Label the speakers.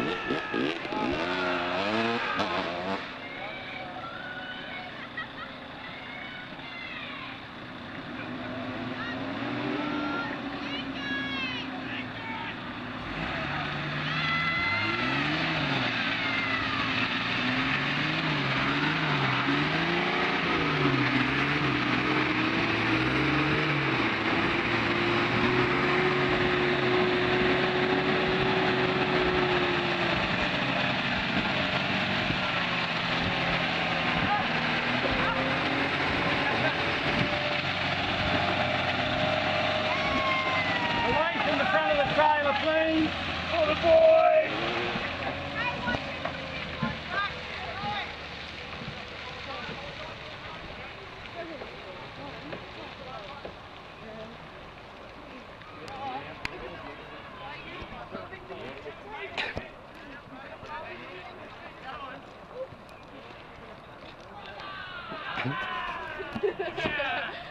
Speaker 1: Yeah. plane for the boy.
Speaker 2: yeah.